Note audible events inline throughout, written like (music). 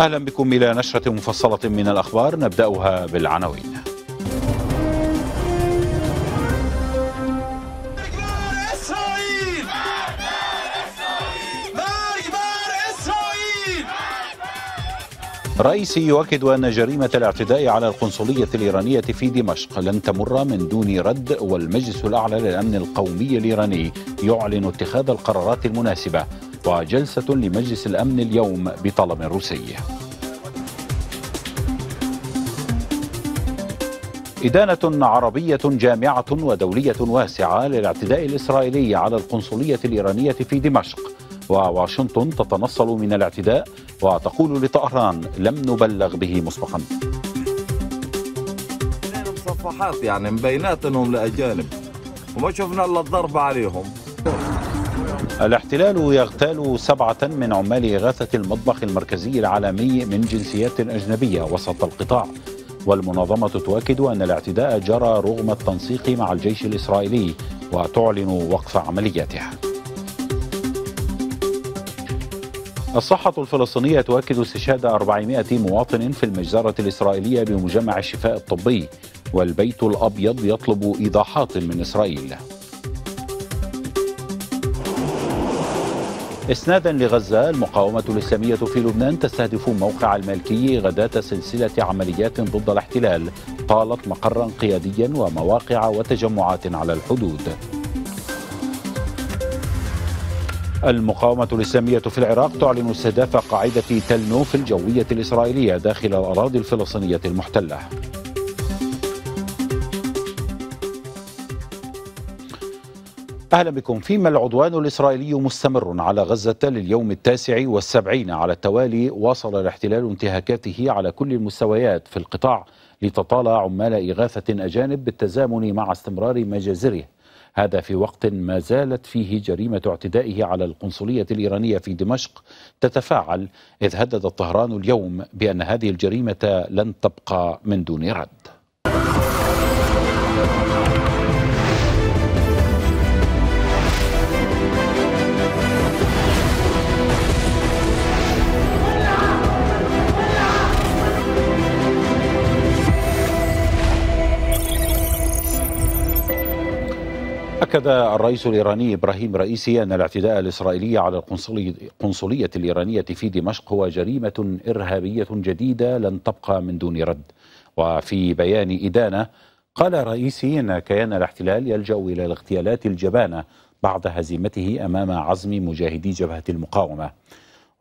أهلا بكم إلى نشرة مفصلة من الأخبار نبدأها بالعناوين. رئيسي يؤكد أن جريمة الاعتداء على القنصلية الإيرانية في دمشق لن تمر من دون رد والمجلس الأعلى للأمن القومي الإيراني يعلن اتخاذ القرارات المناسبة وجلسة لمجلس الأمن اليوم بطلب روسي. إدانة عربية جامعة ودولية واسعة للاعتداء الإسرائيلي على القنصلية الإيرانية في دمشق. وواشنطن تتنصل من الاعتداء وتقول لطهران لم نبلغ به مسبقا. مصفحات يعني مبينات انهم لأجانب. وما شفنا إلا الضرب عليهم. الاحتلال يغتال سبعة من عمال إغاثة المطبخ المركزي العالمي من جنسيات أجنبية وسط القطاع. والمنظمة تؤكد أن الاعتداء جرى رغم التنسيق مع الجيش الإسرائيلي وتعلن وقف عملياته الصحة الفلسطينية تؤكد استشهاد 400 مواطن في المجزرة الإسرائيلية بمجمع الشفاء الطبي والبيت الأبيض يطلب إيضاحات من إسرائيل. إسنادا لغزة المقاومة الإسلامية في لبنان تستهدف موقع المالكي غداة سلسلة عمليات ضد الاحتلال طالت مقرا قياديا ومواقع وتجمعات على الحدود. المقاومة الإسلامية في العراق تعلن استهداف قاعدة تل نوف الجوية الإسرائيلية داخل الأراضي الفلسطينية المحتلة. أهلا بكم. فيما العدوان الإسرائيلي مستمر على غزة لليوم التاسع والسبعين على التوالي واصل الاحتلال انتهاكاته على كل المستويات في القطاع لتطالع عمال إغاثة أجانب بالتزامن مع استمرار مجازره. هذا في وقت ما زالت فيه جريمة اعتدائه على القنصلية الإيرانية في دمشق تتفاعل إذ هدد طهران اليوم بأن هذه الجريمة لن تبقى من دون رد. أكد الرئيس الإيراني إبراهيم رئيسي أن الاعتداء الإسرائيلي على القنصلية الإيرانية في دمشق هو جريمة إرهابية جديدة لن تبقى من دون رد. وفي بيان إدانة قال رئيسي أن كيان الاحتلال يلجأ إلى الاغتيالات الجبانة بعد هزيمته أمام عزم مجاهدي جبهة المقاومة.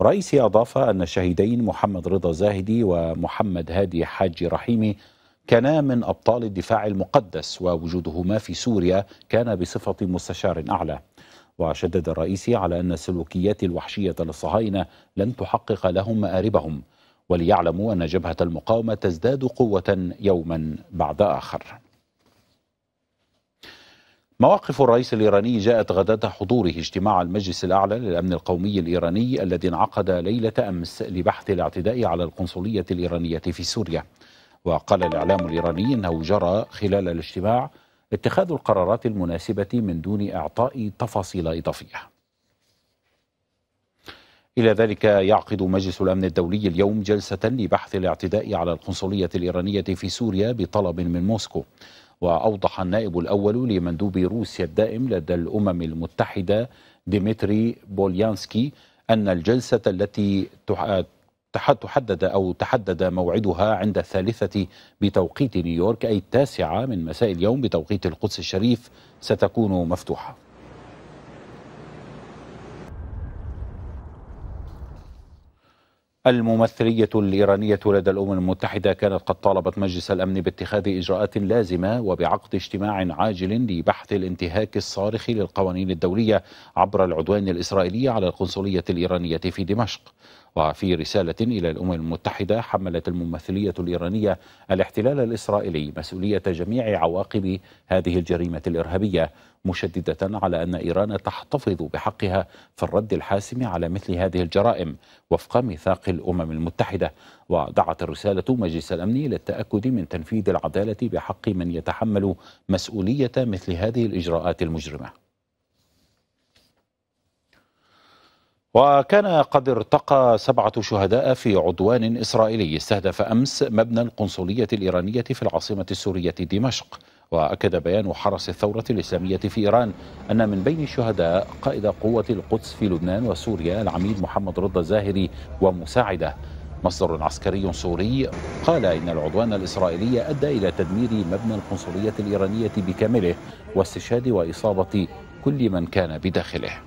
رئيسي أضاف أن الشهيدين محمد رضا زاهدي ومحمد هادي حاج رحيمي كانا من أبطال الدفاع المقدس ووجودهما في سوريا كان بصفة مستشار أعلى وشدد الرئيس على أن السلوكيات الوحشية للصهاينة لن تحقق لهم مآربهم وليعلموا أن جبهة المقاومة تزداد قوة يوما بعد آخر. مواقف الرئيس الإيراني جاءت غداة حضوره اجتماع المجلس الأعلى للأمن القومي الإيراني الذي انعقد ليلة أمس لبحث الاعتداء على القنصلية الإيرانية في سوريا. وقال الإعلام الإيراني أنه جرى خلال الاجتماع اتخاذ القرارات المناسبة من دون إعطاء تفاصيل إضافية. إلى ذلك يعقد مجلس الأمن الدولي اليوم جلسة لبحث الاعتداء على القنصلية الإيرانية في سوريا بطلب من موسكو. وأوضح النائب الأول لمندوب روسيا الدائم لدى الأمم المتحدة ديمتري بوليانسكي أن الجلسة التي تحدد أو تحدد موعدها عند الثالثة بتوقيت نيويورك أي التاسعة من مساء اليوم بتوقيت القدس الشريف ستكون مفتوحة. الممثلية الإيرانية لدى الأمم المتحدة كانت قد طالبت مجلس الأمن باتخاذ إجراءات لازمة وبعقد اجتماع عاجل لبحث الانتهاك الصارخ للقوانين الدولية عبر العدوان الإسرائيلي على القنصلية الإيرانية في دمشق. وفي رسالة إلى الأمم المتحدة حملت الممثلية الإيرانية الاحتلال الإسرائيلي مسؤولية جميع عواقب هذه الجريمة الإرهابية. مشددة على أن إيران تحتفظ بحقها في الرد الحاسم على مثل هذه الجرائم وفق ميثاق الأمم المتحدة. ودعت الرسالة مجلس الأمن للتأكد من تنفيذ العدالة بحق من يتحمل مسؤولية مثل هذه الإجراءات المجرمة. وكان قد ارتقى سبعة شهداء في عدوان إسرائيلي. استهدف أمس مبنى القنصلية الإيرانية في العاصمة السورية دمشق. وأكد بيان حرس الثورة الإسلامية في إيران أن من بين الشهداء قائد قوة القدس في لبنان وسوريا العميد محمد رضا الزاهري ومساعدة. مصدر عسكري سوري قال إن العدوان الإسرائيلي أدى إلى تدمير مبنى القنصلية الإيرانية بكامله واستشهاد وإصابة كل من كان بداخله.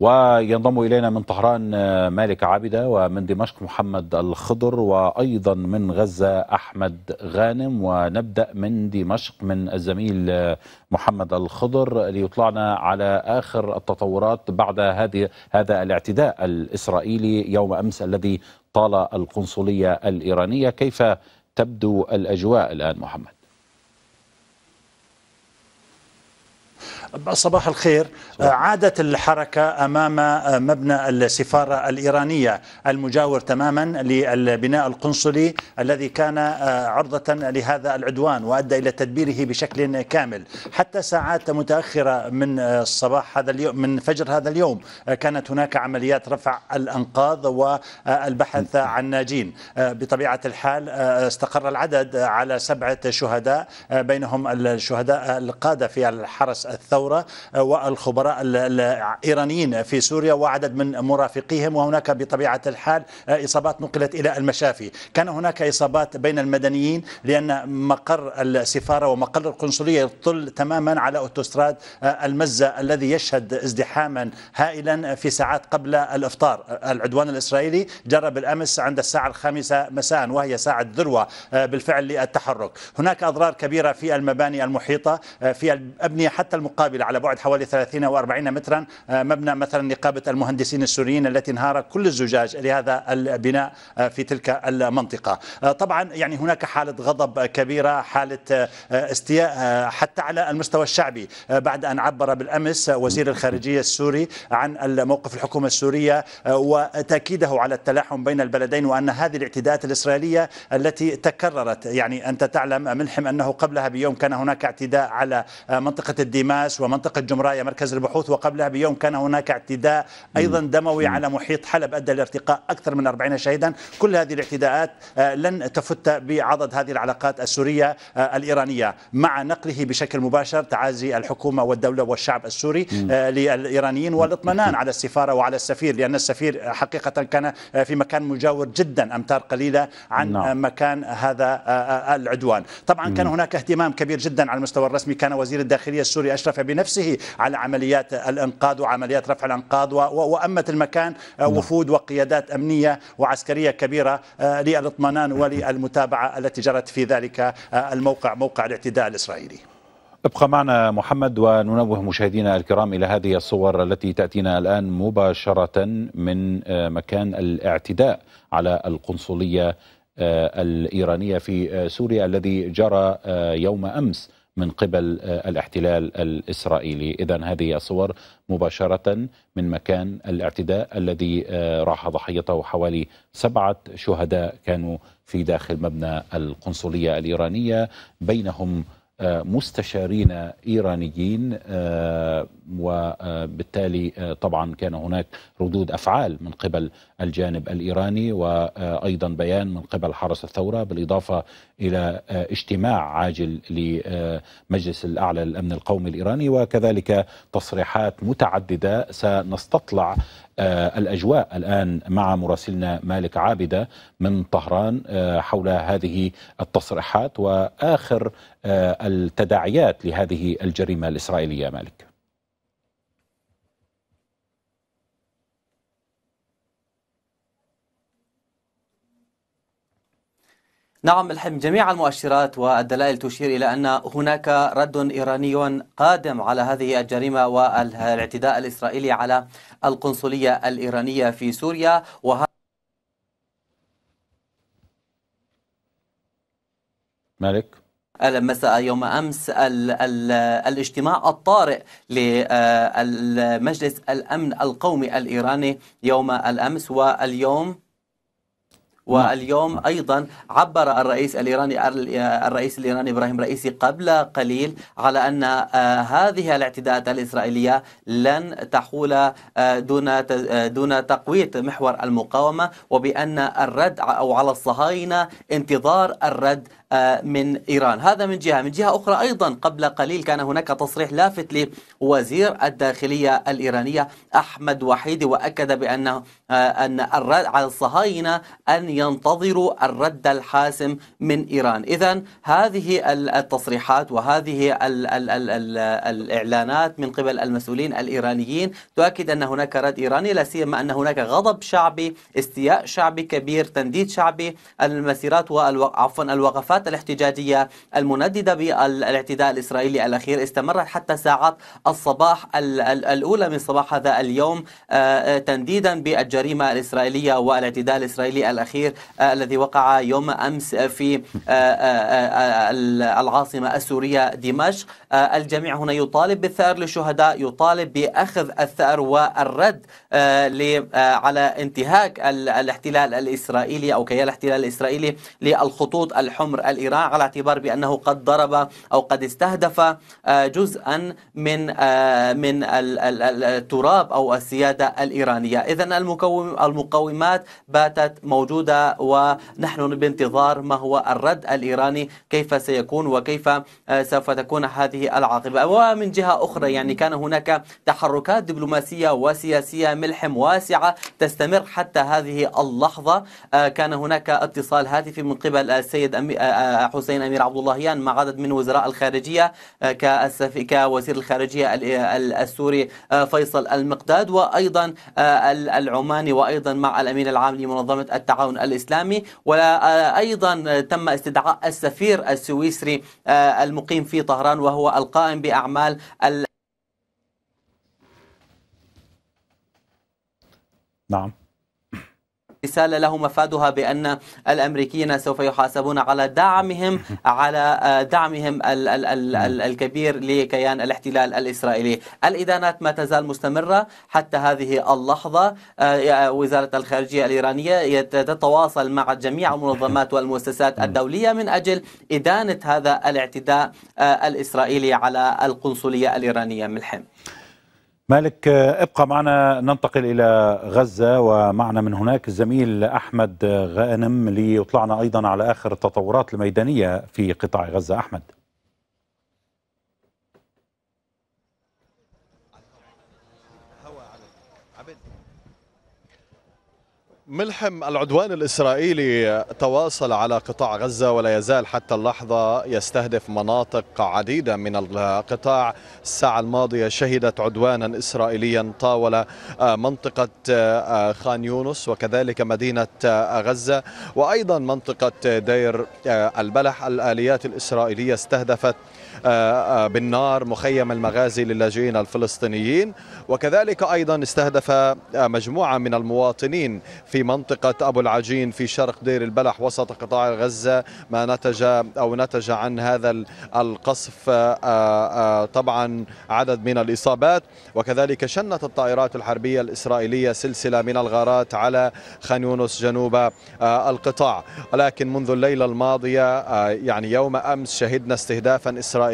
وينضم إلينا من طهران مالك عابدة ومن دمشق محمد الخضر وأيضا من غزة أحمد غانم ونبدأ من دمشق من الزميل محمد الخضر ليطلعنا على آخر التطورات بعد هذه هذا الاعتداء الإسرائيلي يوم أمس الذي طال القنصلية الإيرانية. كيف تبدو الأجواء الآن محمد؟ صباح الخير. عادت الحركة أمام مبنى السفارة الإيرانية المجاور تماما للبناء القنصلي الذي كان عرضة لهذا العدوان وأدى إلى تدبيره بشكل كامل. حتى ساعات متأخرة من صباح هذا اليوم من فجر هذا اليوم كانت هناك عمليات رفع الأنقاض والبحث عن ناجين. بطبيعة الحال استقر العدد على سبعة شهداء بينهم الشهداء القادة في الحرس الثوري الثورة والخبراء الإيرانيين في سوريا وعدد من مرافقيهم وهناك بطبيعة الحال إصابات نقلت إلى المشافي. كان هناك إصابات بين المدنيين لأن مقر السفارة ومقر القنصلية يطل تماما على أوتوستراد المزة الذي يشهد ازدحاما هائلا في ساعات قبل الإفطار. العدوان الإسرائيلي جرى بالأمس عند الساعة الخامسة مساء وهي ساعة ذروة بالفعل للتحرك. هناك أضرار كبيرة في المباني المحيطة في الأبنية حتى المقابلة على بعد حوالي 30 و 40 مترا مبنى مثلا نقابة المهندسين السوريين التي انهار كل الزجاج لهذا البناء في تلك المنطقة. طبعا يعني هناك حالة غضب كبيرة حالة استياء حتى على المستوى الشعبي. بعد أن عبر بالأمس وزير الخارجية السوري عن موقف الحكومة السورية وتأكيده على التلاحم بين البلدين وأن هذه الاعتداءات الإسرائيلية التي تكررت. يعني أنت تعلم ملحم أنه قبلها بيوم كان هناك اعتداء على منطقة الديماس ومنطقة جمراية مركز البحوث وقبلها بيوم كان هناك اعتداء أيضا دموي على محيط حلب أدى لارتقاء أكثر من 40 شهيدا. كل هذه الاعتداءات لن تفت بعضد هذه العلاقات السورية الإيرانية. مع نقله بشكل مباشر تعازي الحكومة والدولة والشعب السوري للإيرانيين والاطمئنان على السفارة وعلى السفير لأن السفير حقيقة كان في مكان مجاور جدا أمتار قليلة عن نعم. مكان هذا العدوان. طبعا كان هناك اهتمام كبير جدا على المستوى الرسمي. كان وزير الداخلية السوري أشرف بنفسه على عمليات الانقاذ وعمليات رفع الانقاض وامت المكان وفود وقيادات أمنية وعسكرية كبيرة للاطمئنان وللمتابعة التي جرت في ذلك الموقع موقع الاعتداء الإسرائيلي. ابقى معنا محمد وننوه مشاهدينا الكرام إلى هذه الصور التي تأتينا الآن مباشرة من مكان الاعتداء على القنصلية الإيرانية في سوريا الذي جرى يوم أمس من قبل الاحتلال الإسرائيلي، اذا هذه الصور مباشرة من مكان الاعتداء الذي راح ضحيته حوالي سبعة شهداء كانوا في داخل مبنى القنصلية الإيرانية. بينهم مستشارين إيرانيين وبالتالي طبعا كان هناك ردود أفعال من قبل الجانب الإيراني وأيضا بيان من قبل حرس الثورة بالإضافة إلى اجتماع عاجل لمجلس الأعلى للأمن القومي الإيراني وكذلك تصريحات متعددة سنستطلع الأجواء الآن مع مراسلنا مالك عابدة من طهران حول هذه التصريحات وآخر التداعيات لهذه الجريمة الإسرائيلية مالك. نعم الحين جميع المؤشرات والدلائل تشير إلى أن هناك رد إيراني قادم على هذه الجريمة والاعتداء الإسرائيلي على القنصلية الإيرانية في سوريا. وهذا مالك؟ مساء. يوم أمس ال ال الاجتماع الطارئ لمجلس الأمن القومي الإيراني يوم الأمس واليوم واليوم أيضا عبر الرئيس الإيراني الرئيس الإيراني إبراهيم رئيسي قبل قليل على أن آه، هذه الاعتداءات الإسرائيلية لن تحول آه، دون آه، دون تقويه محور المقاومة وبأن الرد أو على الصهاينة انتظار الرد من إيران. هذا من جهة. من جهة أخرى أيضا قبل قليل كان هناك تصريح لافت لوزير الداخلية الإيرانية أحمد وحيدي وأكد بأنه أن الرد على الصهاينة أن ينتظروا الرد الحاسم من إيران. إذا هذه التصريحات وهذه ال ال ال ال الإعلانات من قبل المسؤولين الإيرانيين تؤكد أن هناك رد إيراني لا سيما أن هناك غضب شعبي استياء شعبي كبير تنديد شعبي المسيرات عفوا الوقفات الاحتجاجية المنددة بالاعتداء الإسرائيلي الأخير. استمرت حتى ساعات الصباح الأولى من صباح هذا اليوم آه، آه، تنديدا بالجريمة الإسرائيلية والاعتداء الإسرائيلي الأخير آه، الذي وقع يوم أمس في العاصمة السورية دمشق. الجميع هنا يطالب بالثأر للشهداء يطالب بأخذ الثأر والرد على انتهاك الاحتلال الإسرائيلي أو كيان الاحتلال الإسرائيلي للخطوط الحمر الإيران على اعتبار بأنه قد ضرب أو قد استهدف آه، جزءا من آه، من التراب أو السيادة الإيرانية. إذا المقومات باتت موجودة ونحن بانتظار ما هو الرد الإيراني كيف سيكون وكيف آه، سوف تكون هذه العاقبة. ومن جهة أخرى يعني كان هناك تحركات دبلوماسية وسياسية ملحم واسعة تستمر حتى هذه اللحظة. كان هناك اتصال هاتفي من قبل السيد حسين أمير عبد اللهيان مع عدد من وزراء الخارجية آه، كوزير الخارجية السوري آه، فيصل المقداد وأيضا آه، العماني وأيضا مع الأمين العام لمنظمة التعاون الإسلامي وأيضا تم استدعاء السفير السويسري المقيم في طهران وهو القائم بأعمال نعم. رسالة له مفادها بأن الأمريكيين سوف يحاسبون على دعمهم على آه، دعمهم ال ال ال ال الكبير لكيان الاحتلال الإسرائيلي. الإدانات ما تزال مستمرة حتى هذه اللحظة. آه، وزارة الخارجية الإيرانية تتواصل مع جميع المنظمات والمؤسسات الدولية من أجل إدانة هذا الاعتداء آه، الإسرائيلي على القنصلية الإيرانية ملحم مالك ابقى معنا ننتقل إلى غزة ومعنا من هناك الزميل أحمد غانم ليطلعنا أيضا على آخر التطورات الميدانية في قطاع غزة. أحمد. ملحم العدوان الإسرائيلي تواصل على قطاع غزة ولا يزال حتى اللحظة يستهدف مناطق عديدة من القطاع. الساعة الماضية شهدت عدوانا إسرائيليا طاول آه، منطقة آه، خان يونس وكذلك مدينة آه، غزة. وأيضا منطقة دير البلح الآليات الإسرائيلية استهدفت بالنار مخيم المغازي للاجئين الفلسطينيين. وكذلك أيضا استهدف مجموعة من المواطنين في منطقة أبو العجين في شرق دير البلح وسط قطاع غزة ما نتج أو نتج عن هذا القصف آه، آه، طبعا عدد من الإصابات. وكذلك شنت الطائرات الحربية الإسرائيلية سلسلة من الغارات على خان يونس جنوب آه، القطاع. ولكن منذ الليلة الماضية يعني يوم أمس شهدنا استهدافا إسرائيليا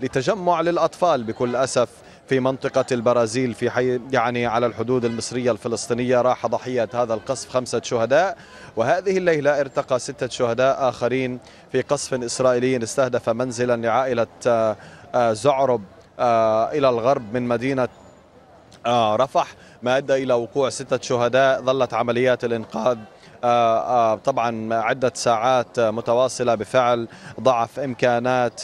لتجمع للأطفال بكل أسف في منطقة البرازيل في حي يعني على الحدود المصرية الفلسطينية. راح ضحية هذا القصف خمسة شهداء وهذه الليلة ارتقى ستة شهداء آخرين في قصف إسرائيلي استهدف منزلا لعائلة آه، آه، زعرب آه، إلى الغرب من مدينة رفح. ما أدى إلى وقوع ستة شهداء ظلت عمليات الإنقاذ طبعا عدة ساعات متواصلة بفعل ضعف إمكانات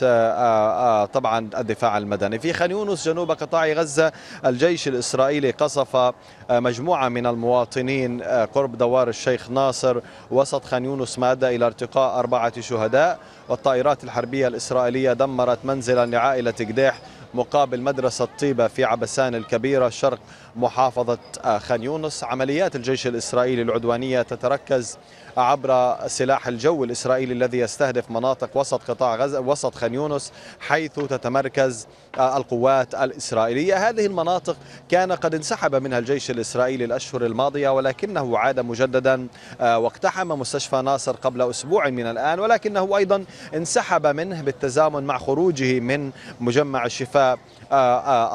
طبعا الدفاع المدني. في خان يونس جنوب قطاع غزة الجيش الإسرائيلي قصف مجموعة من المواطنين قرب دوار الشيخ ناصر وسط خان يونس ما أدى إلى ارتقاء أربعة شهداء. والطائرات الحربية الإسرائيلية دمرت منزلا لعائلة قديح مقابل مدرسة طيبة في عبسان الكبيرة شرق محافظة خان يونس. عمليات الجيش الإسرائيلي العدوانية تتركز عبر سلاح الجو الإسرائيلي الذي يستهدف مناطق وسط قطاع غزة وسط خان يونس حيث تتمركز القوات الإسرائيلية. هذه المناطق كان قد انسحب منها الجيش الإسرائيلي الأشهر الماضية ولكنه عاد مجددا واقتحم مستشفى ناصر قبل أسبوع من الآن ولكنه أيضا انسحب منه بالتزامن مع خروجه من مجمع الشفاء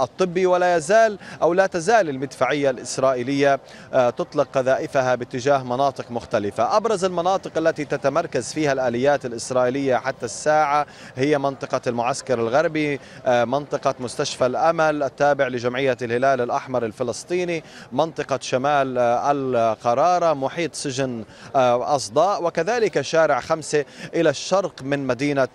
الطبي. ولا يزال أو لا تزال المدفعية الإسرائيلية تطلق قذائفها باتجاه مناطق مختلفة. أبرز المناطق التي تتمركز فيها الآليات الإسرائيلية حتى الساعة هي منطقة المعسكر الغربي منطقة مستشفى الأمل التابع لجمعية الهلال الأحمر الفلسطيني منطقة شمال القرارة محيط سجن أصداء وكذلك شارع خمسة إلى الشرق من مدينة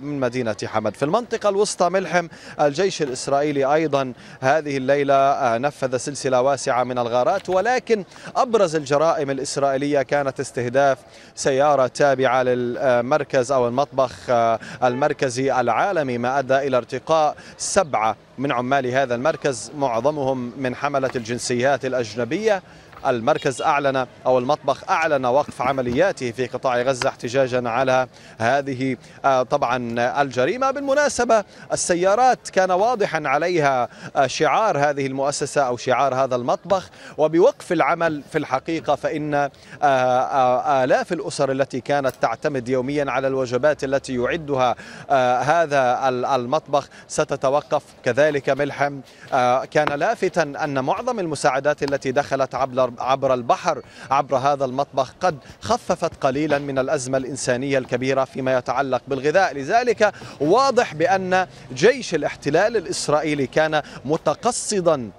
من مدينة حمد. في المنطقة الوسطى ملحم الجيش الإسرائيلي أيضا هذه الليلة نفذ سلسلة واسعة من الغارات ولكن أبرز الجرائم الإسرائيلية كانت استهداف سيارة تابعة للمركز أو المطبخ المركزي العالمي ما أدى إلى ارتقاء سبعة من عمال هذا المركز معظمهم من حملة الجنسيات الأجنبية. المركز أعلن أو المطبخ أعلن وقف عملياته في قطاع غزة احتجاجا على هذه طبعا الجريمة. بالمناسبة السيارات كان واضحا عليها شعار هذه المؤسسة أو شعار هذا المطبخ. وبوقف العمل في الحقيقة فإن آلاف الأسر التي كانت تعتمد يوميا على الوجبات التي يعدها هذا المطبخ ستتوقف. كذلك ملحم كان لافتا أن معظم المساعدات التي دخلت عبر عبر البحر عبر هذا المطبخ قد خففت قليلا من الأزمة الإنسانية الكبيرة فيما يتعلق بالغذاء. لذلك واضح بأن جيش الاحتلال الإسرائيلي كان متقصدا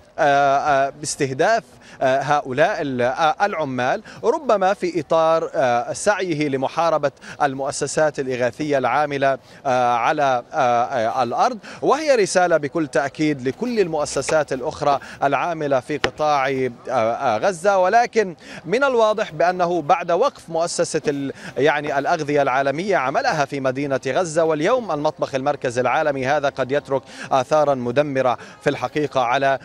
باستهداف هؤلاء العمال. ربما في إطار سعيه لمحاربة المؤسسات الإغاثية العاملة على الأرض. وهي رسالة بكل تأكيد لكل المؤسسات الأخرى العاملة في قطاع غزة. ولكن من الواضح بأنه بعد وقف مؤسسة يعني الأغذية العالمية عملها في مدينة غزة واليوم المطبخ المركزي العالمي هذا قد يترك آثارا مدمرة في الحقيقة على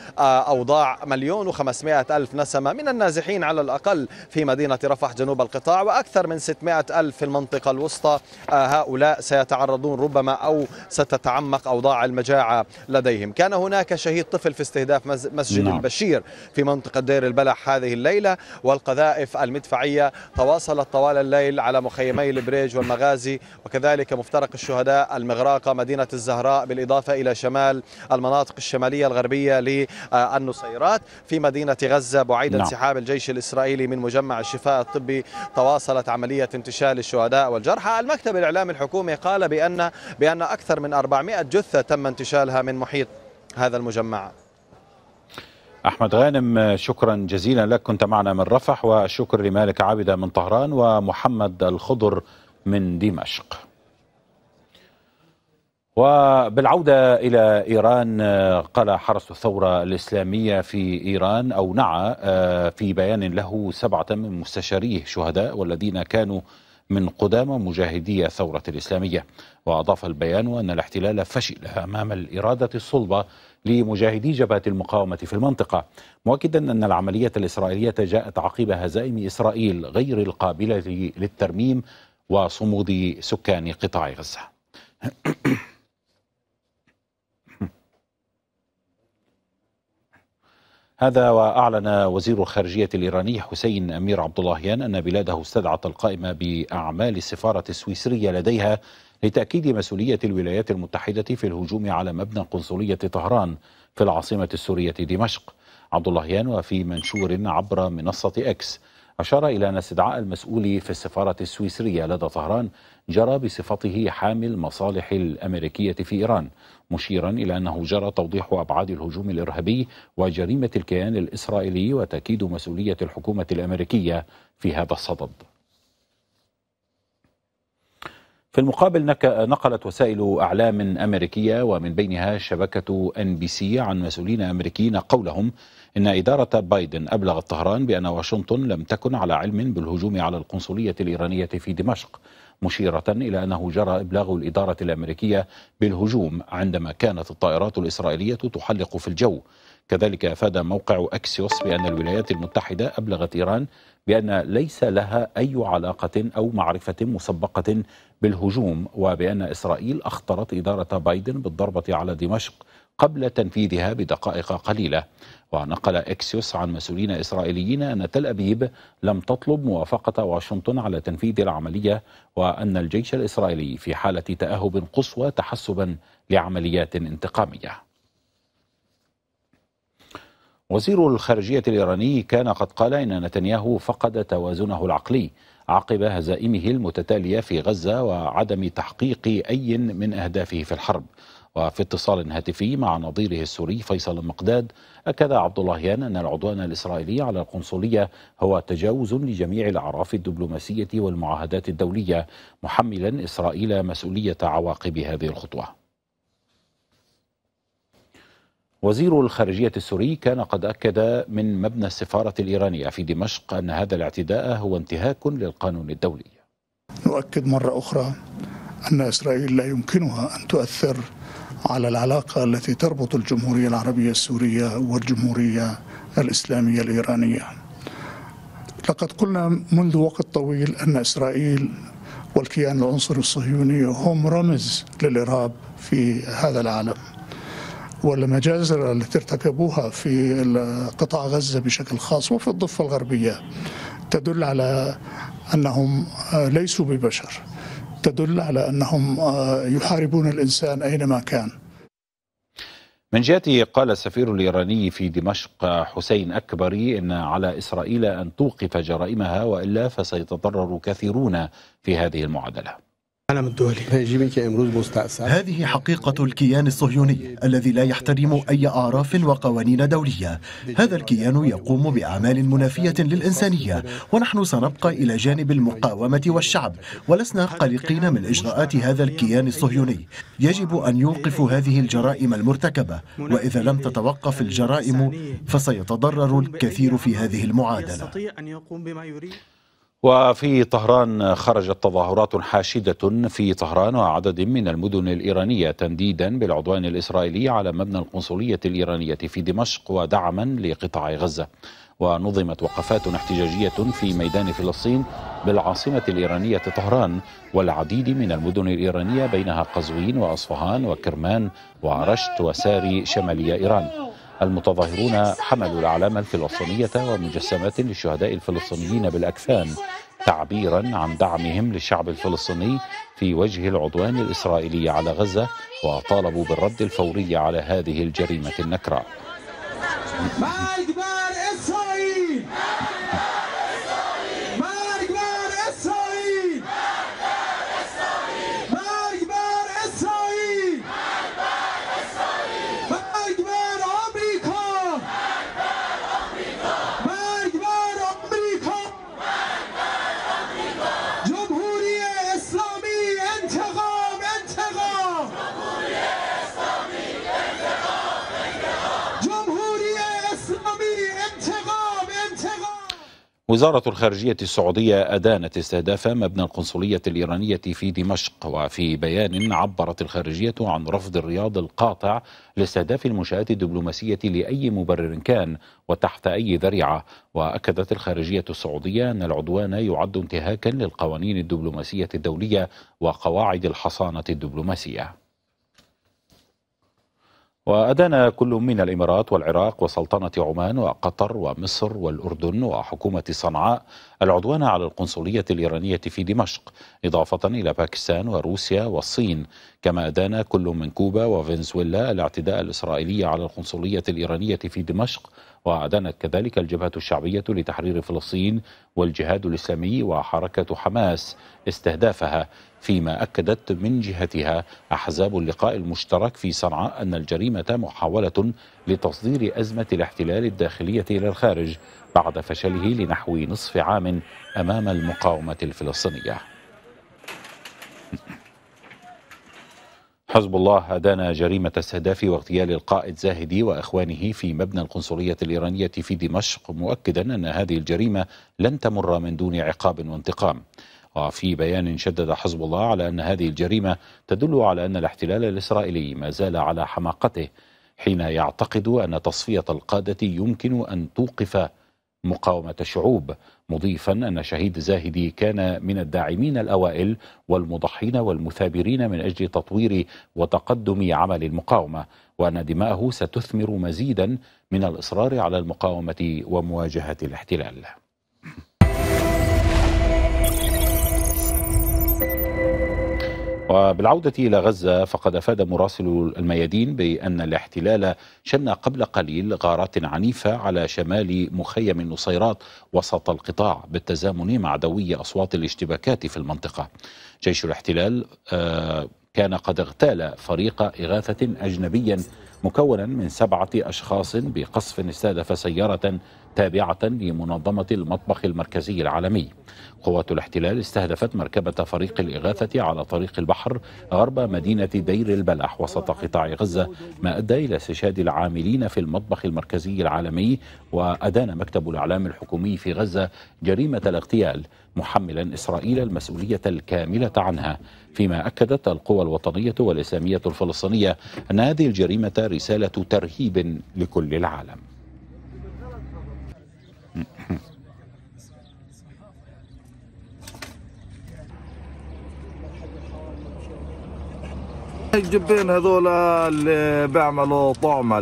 أوضاع مليون وخمسمائة ألف نسمة من النازحين على الأقل في مدينة رفح جنوب القطاع وأكثر من 600 ألف في المنطقة الوسطى هؤلاء سيتعرضون ربما أو ستتعمق أوضاع المجاعة لديهم كان هناك شهيد طفل في استهداف مسجد نعم. البشير في منطقة دير البلح هذه الليلة والقذائف المدفعية تواصلت طوال الليل على مخيمي البريج والمغازي وكذلك مفترق الشهداء المغراقة مدينة الزهراء بالإضافة إلى شمال المناطق الشمالية الغربية للنصيرات في مدينة غزة بعيد نعم. انسحاب الجيش الإسرائيلي من مجمع الشفاء الطبي. تواصلت عملية انتشال الشهداء والجرحى. المكتب الإعلامي الحكومي قال بأن بأن أكثر من 400 جثة تم انتشالها من محيط هذا المجمع. أحمد غانم شكرا جزيلا لك. كنت معنا من رفح والشكر لمالك عابدة من طهران ومحمد الخضر من دمشق. وبالعودة إلى إيران قال حرس الثورة الإسلامية في إيران أو نعى في بيان له سبعة من مستشاريه شهداء والذين كانوا من قدامى مجاهدي الثورة الإسلامية. وأضاف البيان أن الاحتلال فشل أمام الإرادة الصلبة لمجاهدي جبهة المقاومة في المنطقة مؤكدا أن العملية الإسرائيلية جاءت عقب هزائم إسرائيل غير القابلة للترميم وصمود سكان قطاع غزة. (coughs) هذا وأعلن وزير الخارجية الإيراني حسين أمير عبد اللهيان أن بلاده استدعت القائمة بأعمال السفارة السويسرية لديها لتأكيد مسؤولية الولايات المتحدة في الهجوم على مبنى قنصلية طهران في العاصمة السورية دمشق. عبد اللهيان وفي منشور عبر منصة إكس أشار إلى أن استدعاء المسؤول في السفارة السويسرية لدى طهران جرى بصفته حامل مصالح الأمريكية في إيران مشيرا إلى أنه جرى توضيح أبعاد الهجوم الإرهابي وجريمة الكيان الإسرائيلي وتأكيد مسؤولية الحكومة الأمريكية في هذا الصدد. في المقابل نقلت وسائل أعلام أمريكية ومن بينها شبكة أن بي سي عن مسؤولين أمريكيين قولهم إن إدارة بايدن ابلغت طهران بأن واشنطن لم تكن على علم بالهجوم على القنصلية الإيرانية في دمشق مشيرة إلى أنه جرى إبلاغ الإدارة الأمريكية بالهجوم عندما كانت الطائرات الإسرائيلية تحلق في الجو. كذلك أفاد موقع أكسيوس بأن الولايات المتحدة أبلغت إيران بأن ليس لها أي علاقة أو معرفة مسبقة بالهجوم وبأن إسرائيل أخطرت إدارة بايدن بالضربة على دمشق قبل تنفيذها بدقائق قليلة. ونقل إكسيوس عن مسؤولين إسرائيليين أن تل أبيب لم تطلب موافقة واشنطن على تنفيذ العملية وأن الجيش الإسرائيلي في حالة تأهب قصوى تحسبا لعمليات انتقامية. وزير الخارجية الإيراني كان قد قال إن نتنياهو فقد توازنه العقلي عقب هزائمه المتتالية في غزة وعدم تحقيق أي من أهدافه في الحرب. وفي اتصال هاتفي مع نظيره السوري فيصل المقداد أكد عبد اللهيان أن العدوان الإسرائيلي على القنصلية هو تجاوز لجميع الأعراف الدبلوماسية والمعاهدات الدولية محملا إسرائيل مسؤولية عواقب هذه الخطوة. وزير الخارجية السوري كان قد أكد من مبنى السفارة الإيرانية في دمشق أن هذا الاعتداء هو انتهاك للقانون الدولي. نؤكد مرة أخرى أن إسرائيل لا يمكنها أن تؤثر على العلاقة التي تربط الجمهورية العربية السورية والجمهورية الإسلامية الإيرانية. لقد قلنا منذ وقت طويل أن إسرائيل والكيان العنصري الصهيوني هم رمز للإرهاب في هذا العالم. والمجازر التي ارتكبوها في قطاع غزة بشكل خاص وفي الضفة الغربية تدل على أنهم ليسوا ببشر. تدل على أنهم يحاربون الإنسان أينما كان. من جهته قال السفير الإيراني في دمشق حسين أكبري إن على إسرائيل أن توقف جرائمها وإلا فسيتضرر كثيرون في هذه المعادلة. العالم الدولي. هذه حقيقة الكيان الصهيوني الذي لا يحترم أي أعراف وقوانين دولية. هذا الكيان يقوم بأعمال منافية للإنسانية ونحن سنبقى إلى جانب المقاومة والشعب ولسنا قلقين من إجراءات هذا الكيان الصهيوني. يجب أن يوقفوا هذه الجرائم المرتكبة وإذا لم تتوقف الجرائم فسيتضرر الكثير في هذه المعادلة. وفي طهران خرجت تظاهرات حاشدة في طهران وعدد من المدن الإيرانية تنديدا بالعدوان الإسرائيلي على مبنى القنصلية الإيرانية في دمشق ودعما لقطاع غزة. ونظمت وقفات احتجاجية في ميدان فلسطين بالعاصمة الإيرانية طهران والعديد من المدن الإيرانية بينها قزوين وأصفهان وكرمان ورشت وساري شمالي إيران. المتظاهرون حملوا الأعلام الفلسطينية ومجسمات للشهداء الفلسطينيين بالأكفان تعبيرا عن دعمهم للشعب الفلسطيني في وجه العدوان الإسرائيلي على غزة وطالبوا بالرد الفوري على هذه الجريمة النكراء. وزارة الخارجية السعودية أدانت استهداف مبنى القنصلية الإيرانية في دمشق وفي بيان عبرت الخارجية عن رفض الرياض القاطع لاستهداف المنشآت الدبلوماسية لأي مبرر كان وتحت أي ذريعة. وأكدت الخارجية السعودية أن العدوان يعد انتهاكا للقوانين الدبلوماسية الدولية وقواعد الحصانة الدبلوماسية. وأدان كل من الإمارات والعراق وسلطنة عمان وقطر ومصر والأردن وحكومة صنعاء العدوان على القنصلية الإيرانية في دمشق إضافة إلى باكستان وروسيا والصين. كما أدان كل من كوبا وفنزويلا الاعتداء الإسرائيلي على القنصلية الإيرانية في دمشق وأدانت كذلك الجبهة الشعبية لتحرير فلسطين والجهاد الإسلامي وحركة حماس استهدافها فيما أكدت من جهتها أحزاب اللقاء المشترك في صنعاء أن الجريمة محاولة لتصدير أزمة الاحتلال الداخلية إلى الخارج بعد فشله لنحو نصف عام أمام المقاومة الفلسطينية. حزب الله أدان جريمة استهداف واغتيال القائد زاهدي وإخوانه في مبنى القنصلية الإيرانية في دمشق مؤكدا أن هذه الجريمة لن تمر من دون عقاب وانتقام. وفي بيان شدد حزب الله على أن هذه الجريمة تدل على أن الاحتلال الإسرائيلي ما زال على حماقته حين يعتقد أن تصفية القادة يمكن أن توقف مقاومة الشعوب مضيفا أن شهيد زاهدي كان من الداعمين الأوائل والمضحين والمثابرين من أجل تطوير وتقدم عمل المقاومة وأن دماءه ستثمر مزيدا من الإصرار على المقاومة ومواجهة الاحتلال. وبالعودة إلى غزة فقد أفاد مراسل الميادين بأن الاحتلال شن قبل قليل غارات عنيفة على شمال مخيم النصيرات وسط القطاع بالتزامن مع دوي أصوات الاشتباكات في المنطقة. جيش الاحتلال آه، كان قد اغتال فريق إغاثة أجنبيا مكونا من سبعة أشخاص بقصف استهدف سيارة تابعة لمنظمة المطبخ المركزي العالمي. قوات الاحتلال استهدفت مركبة فريق الإغاثة على طريق البحر غرب مدينة دير البلح وسط قطاع غزة ما أدى إلى استشهاد العاملين في المطبخ المركزي العالمي وأدان مكتب الإعلام الحكومي في غزة جريمة الاغتيال محملا إسرائيل المسؤولية الكاملة عنها. فيما أكدت القوى الوطنية والإسلامية الفلسطينية أن هذه الجريمة رسالة ترهيب لكل العالم. الجبين هذول اللي بيعملوا طعمة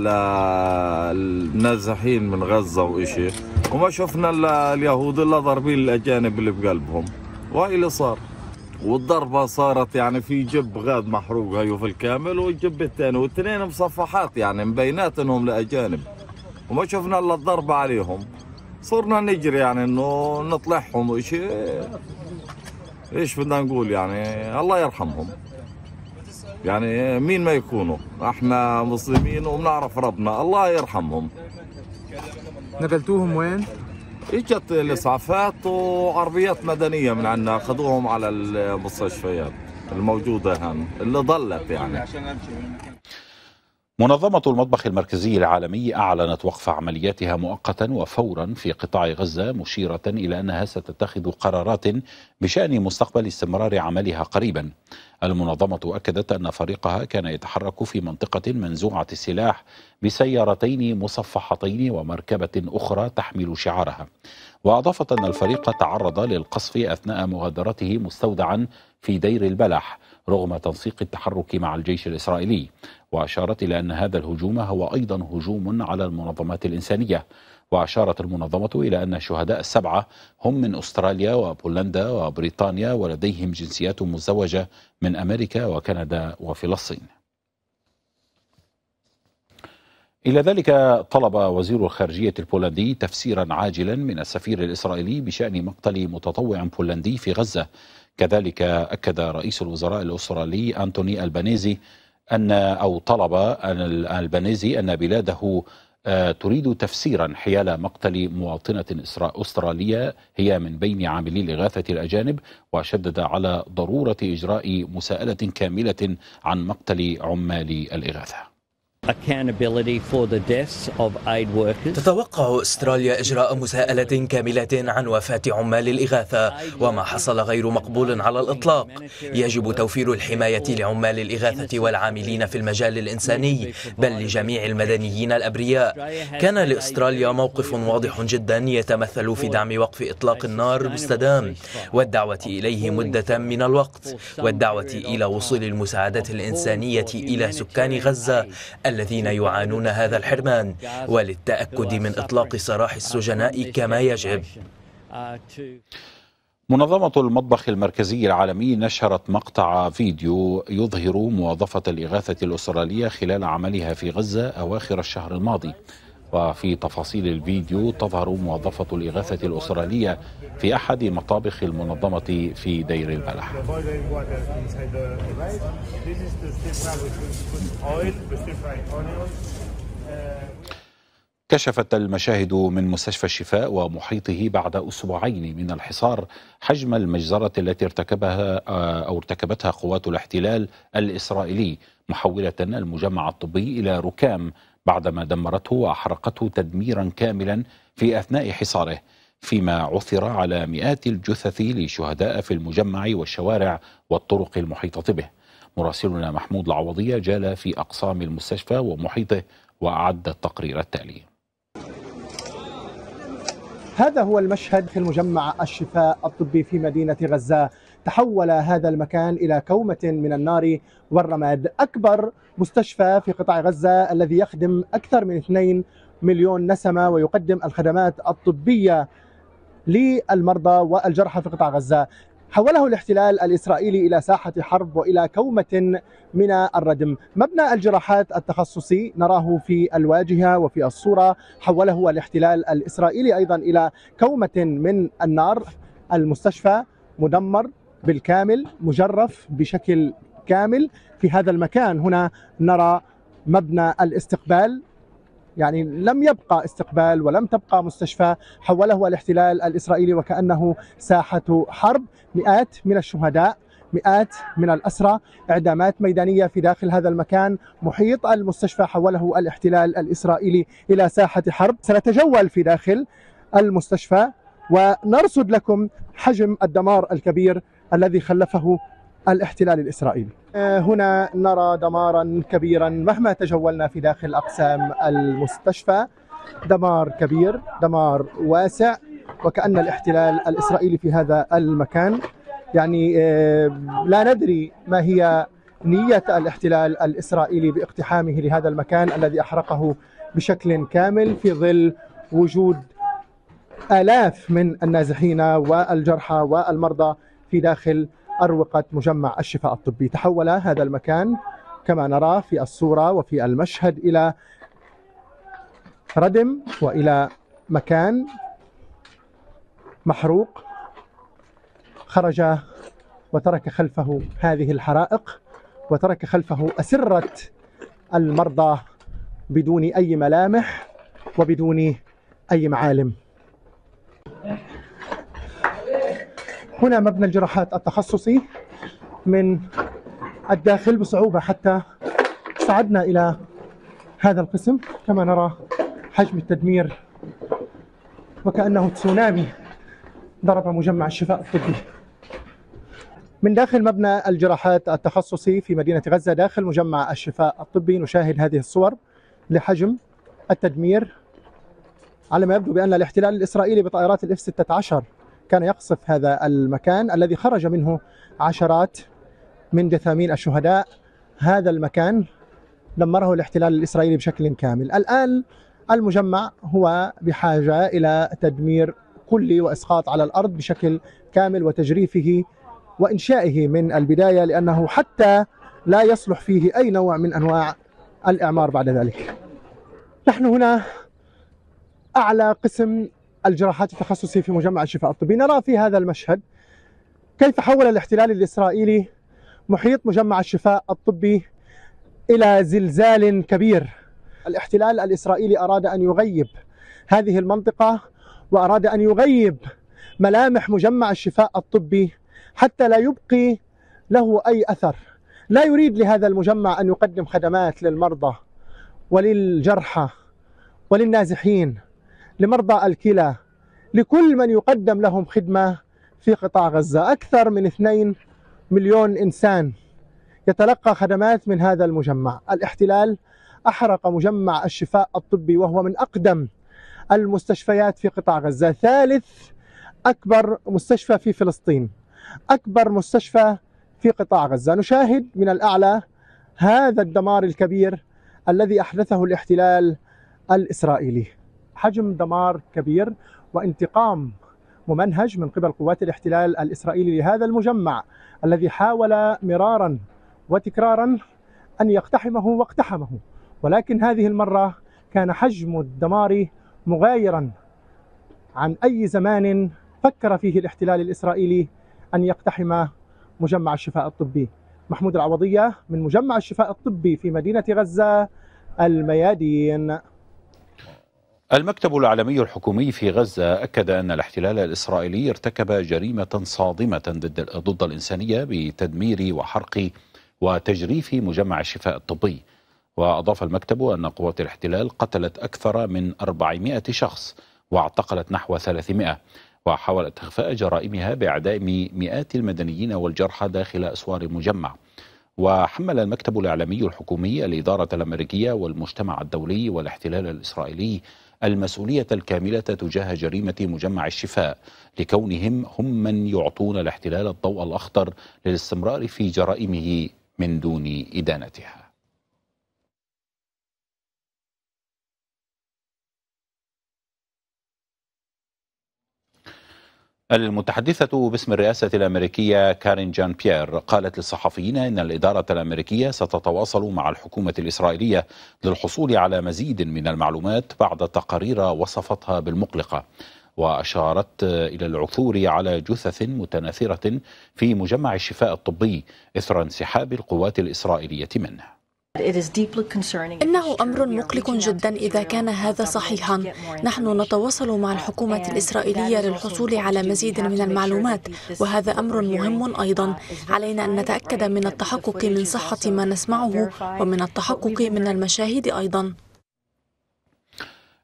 للنازحين من غزة وإشي. وما شفنا اليهود إلا ضاربين الأجانب اللي بقلبهم. وهي اللي صار. والضربة صارت يعني في جب غاد محروق هيو في الكامل والجب الثاني. والاثنين مصفحات يعني مبينات إنهم لأجانب. وما شفنا إلا الضربة عليهم. صرنا نجري يعني إنه نطلعهم وشيء إيش بدنا نقول يعني؟ الله يرحمهم. يعني مين ما يكونوا. إحنا مسلمين وبنعرف ربنا. الله يرحمهم. نقلتوهم وين؟ اجت الاسعافات وعربيات مدنية من عندنا اخذوهم على المستشفيات الموجودة هان اللي ضلت يعني. منظمة المطبخ المركزي العالمي أعلنت وقف عملياتها مؤقتا وفورا في قطاع غزة مشيرة إلى أنها ستتخذ قرارات بشأن مستقبل استمرار عملها قريبا. المنظمة أكدت أن فريقها كان يتحرك في منطقة منزوعة السلاح بسيارتين مصفحتين ومركبة أخرى تحمل شعارها. وأضافت أن الفريق تعرض للقصف أثناء مغادرته مستودعا في دير البلح رغم تنسيق التحرك مع الجيش الإسرائيلي. وأشارت إلى أن هذا الهجوم هو أيضا هجوم على المنظمات الإنسانية. وأشارت المنظمة إلى أن الشهداء السبعة هم من أستراليا وبولندا وبريطانيا ولديهم جنسيات مزدوجة من أمريكا وكندا وفلسطين. إلى ذلك طلب وزير الخارجية البولندي تفسيرا عاجلا من السفير الإسرائيلي بشأن مقتل متطوع بولندي في غزة. كذلك أكد رئيس الوزراء الأسترالي أنتوني ألبانيزي أن أو طلب أن البانيزي أن بلاده آه، تريد تفسيرا حيال مقتل مواطنة أسترالية هي من بين عاملي الإغاثة الأجانب وشدد على ضرورة إجراء مساءلة كاملة عن مقتل عمال الإغاثة. تتوقع أستراليا إجراء مساءلة كاملة عن وفاة عمال الإغاثة وما حصل غير مقبول على الإطلاق. يجب توفير الحماية لعمال الإغاثة والعاملين في المجال الإنساني بل لجميع المدنيين الأبرياء. كان لأستراليا موقف واضح جدا يتمثل في دعم وقف إطلاق النار مستدام والدعوة إليه مدة من الوقت والدعوة إلى وصول المساعدات الإنسانية إلى سكان غزة الذين يعانون هذا الحرمان وللتأكد من إطلاق سراح السجناء كما يجب. منظمة المطبخ المركزي العالمي نشرت مقطع فيديو يظهر موظفة الإغاثة الأسترالية خلال عملها في غزة أواخر الشهر الماضي. وفي تفاصيل الفيديو تظهر موظفة الإغاثة الأسترالية في أحد مطابخ المنظمة في دير البلح. كشفت المشاهد من مستشفى الشفاء ومحيطه بعد أسبوعين من الحصار حجم المجزرة التي ارتكبها أو ارتكبتها قوات الاحتلال الإسرائيلي محولة المجمع الطبي إلى ركام بعدما دمرته وأحرقته تدميرا كاملا في أثناء حصاره فيما عثر على مئات الجثث لشهداء في المجمع والشوارع والطرق المحيطة به. مراسلنا محمود العوضيه جال في أقسام المستشفى ومحيطه وأعد التقرير التالي. هذا هو المشهد في المجمع الشفاء الطبي في مدينة غزة تحول هذا المكان إلى كومة من النار والرماد. أكبر مستشفى في قطاع غزة الذي يخدم أكثر من 2 مليون نسمة ويقدم الخدمات الطبية للمرضى والجرحى في قطاع غزة. حوله الاحتلال الإسرائيلي إلى ساحة حرب وإلى كومة من الردم. مبنى الجراحات التخصصي نراه في الواجهة وفي الصورة. حوله الاحتلال الإسرائيلي أيضا إلى كومة من النار. المستشفى مدمر بالكامل مجرف بشكل كامل. في هذا المكان هنا نرى مبنى الاستقبال. يعني لم يبقى استقبال ولم تبقى مستشفى حوله الاحتلال الإسرائيلي وكأنه ساحة حرب. مئات من الشهداء مئات من الأسرى إعدامات ميدانية في داخل هذا المكان. محيط المستشفى حوله الاحتلال الإسرائيلي إلى ساحة حرب. سنتجول في داخل المستشفى ونرصد لكم حجم الدمار الكبير الذي خلفه الاحتلال الإسرائيلي. هنا نرى دمارا كبيرا مهما تجولنا في داخل أقسام المستشفى. دمار كبير دمار واسع وكأن الاحتلال الإسرائيلي في هذا المكان. يعني لا ندري ما هي نية الاحتلال الإسرائيلي باقتحامه لهذا المكان الذي أحرقه بشكل كامل في ظل وجود آلاف من النازحين والجرحى والمرضى في داخل أروقة مجمع الشفاء الطبي. تحول هذا المكان كما نرى في الصورة وفي المشهد إلى ردم وإلى مكان محروق خرج وترك خلفه هذه الحرائق وترك خلفه أسرة المرضى بدون أي ملامح وبدون أي معالم. هنا مبنى الجراحات التخصصي من الداخل بصعوبة حتى صعدنا إلى هذا القسم. كما نرى حجم التدمير وكأنه تسونامي ضرب مجمع الشفاء الطبي. من داخل مبنى الجراحات التخصصي في مدينة غزة داخل مجمع الشفاء الطبي نشاهد هذه الصور لحجم التدمير على ما يبدو بأن الاحتلال الإسرائيلي بطائرات الإف 16 كان يقصف هذا المكان الذي خرج منه عشرات من جثامين الشهداء هذا المكان دمره الاحتلال الإسرائيلي بشكل كامل. الآن المجمع هو بحاجة إلى تدمير كلي وإسقاط على الأرض بشكل كامل وتجريفه وإنشائه من البداية لأنه حتى لا يصلح فيه أي نوع من أنواع الإعمار بعد ذلك. نحن هنا أعلى قسم الجراحات التخصصي في مجمع الشفاء الطبي. نرى في هذا المشهد كيف حول الاحتلال الإسرائيلي محيط مجمع الشفاء الطبي إلى زلزال كبير. الاحتلال الإسرائيلي أراد أن يغيب هذه المنطقة وأراد أن يغيب ملامح مجمع الشفاء الطبي حتى لا يبقي له أي أثر. لا يريد لهذا المجمع أن يقدم خدمات للمرضى وللجرحى وللنازحين. لمرضى الكلى. لكل من يقدم لهم خدمة في قطاع غزة. أكثر من 2 مليون إنسان يتلقى خدمات من هذا المجمع. الاحتلال أحرق مجمع الشفاء الطبي وهو من أقدم المستشفيات في قطاع غزة. ثالث أكبر مستشفى في فلسطين. أكبر مستشفى في قطاع غزة. نشاهد من الأعلى هذا الدمار الكبير الذي أحدثه الاحتلال الإسرائيلي. حجم دمار كبير وانتقام ممنهج من قبل قوات الاحتلال الإسرائيلي لهذا المجمع الذي حاول مرارا وتكرارا أن يقتحمه واقتحمه. ولكن هذه المرة كان حجم الدمار مغايرا عن أي زمان فكر فيه الاحتلال الإسرائيلي أن يقتحم مجمع الشفاء الطبي. محمود العوضية من مجمع الشفاء الطبي في مدينة غزة الميادين. المكتب العالمي الحكومي في غزة أكد أن الاحتلال الإسرائيلي ارتكب جريمة صادمة ضد ضد الإنسانية بتدمير وحرق وتجريف مجمع الشفاء الطبي. وأضاف المكتب أن قوات الاحتلال قتلت أكثر من 400 شخص واعتقلت نحو 300 وحاولت إخفاء جرائمها بإعدام مئات المدنيين والجرحى داخل أسوار المجمع. وحمل المكتب الإعلامي الحكومي الإدارة الأمريكية والمجتمع الدولي والاحتلال الإسرائيلي المسؤولية الكاملة تجاه جريمة مجمع الشفاء لكونهم هم من يعطون الاحتلال الضوء الأخضر للاستمرار في جرائمه من دون إدانتها. المتحدثة باسم الرئاسة الأمريكية كارين جان بيير قالت للصحفيين إن الإدارة الأمريكية ستتواصل مع الحكومة الإسرائيلية للحصول على مزيد من المعلومات بعد تقارير وصفتها بالمقلقة وأشارت إلى العثور على جثث متناثرة في مجمع الشفاء الطبي إثر انسحاب القوات الإسرائيلية منه. إنه أمر مقلق جدا إذا كان هذا صحيحا. نحن نتواصل مع الحكومة الإسرائيلية للحصول على مزيد من المعلومات وهذا أمر مهم أيضا. علينا أن نتأكد من التحقق من صحة ما نسمعه ومن التحقق من المشاهد أيضا.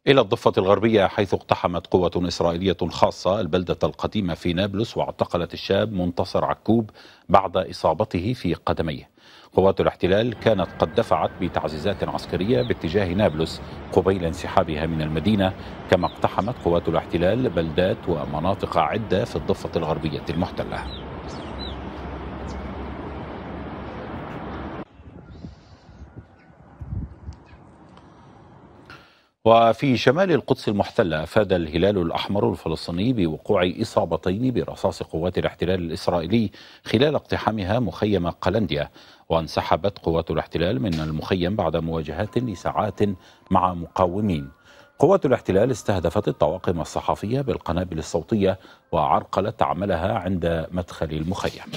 إلى الضفة الغربية حيث اقتحمت قوة إسرائيلية خاصة البلدة القديمة في نابلس واعتقلت الشاب منتصر عكوب بعد إصابته في قدميه. قوات الاحتلال كانت قد دفعت بتعزيزات عسكرية باتجاه نابلس قبيل انسحابها من المدينة كما اقتحمت قوات الاحتلال بلدات ومناطق عدة في الضفة الغربية المحتلة. وفي شمال القدس المحتلة أفاد الهلال الأحمر الفلسطيني بوقوع إصابتين برصاص قوات الاحتلال الإسرائيلي خلال اقتحامها مخيم قلنديا. وانسحبت قوات الاحتلال من المخيم بعد مواجهات لساعات مع مقاومين. قوات الاحتلال استهدفت الطواقم الصحفية بالقنابل الصوتية وعرقلت عملها عند مدخل المخيم.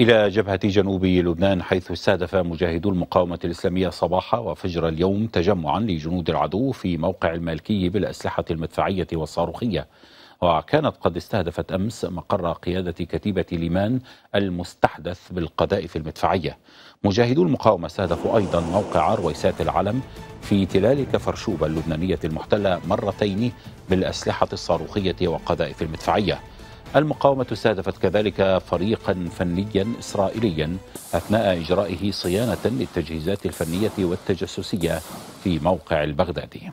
إلى جبهة جنوب لبنان حيث استهدف مجاهدو المقاومة الإسلامية صباح وفجر اليوم تجمعا لجنود العدو في موقع المالكي بالأسلحة المدفعية والصاروخية. وكانت قد استهدفت أمس مقر قيادة كتيبة ليمان المستحدث بالقذائف المدفعية. مجاهدو المقاومة استهدفوا أيضا موقع رويسات العلم في تلال كفرشوبة اللبنانية المحتلة مرتين بالأسلحة الصاروخية والقذائف المدفعية. المقاومة استهدفت كذلك فريقا فنيا إسرائيليا أثناء إجرائه صيانة للتجهيزات الفنية والتجسسية في موقع البغدادي.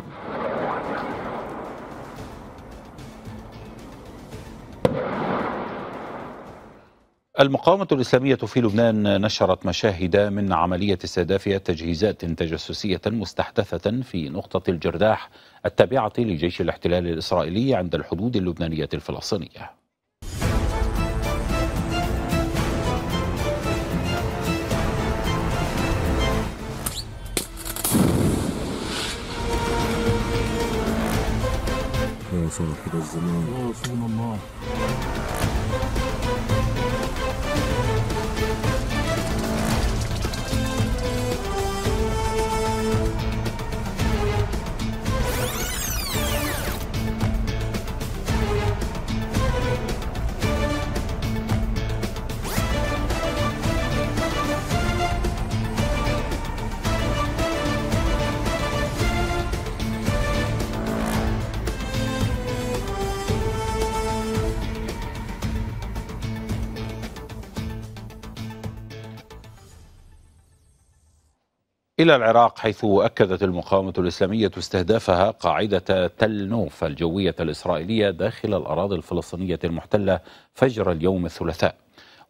المقاومة الإسلامية في لبنان نشرت مشاهد من عملية استهداف تجهيزات تجسسية مستحدثة في نقطة الجرداح التابعة لجيش الاحتلال الإسرائيلي عند الحدود اللبنانية الفلسطينية. そうな形でね。あ、そ。إلى العراق حيث أكدت المقاومة الإسلامية استهدافها قاعدة تل نوف الجوية الإسرائيلية داخل الأراضي الفلسطينية المحتلة فجر اليوم الثلاثاء.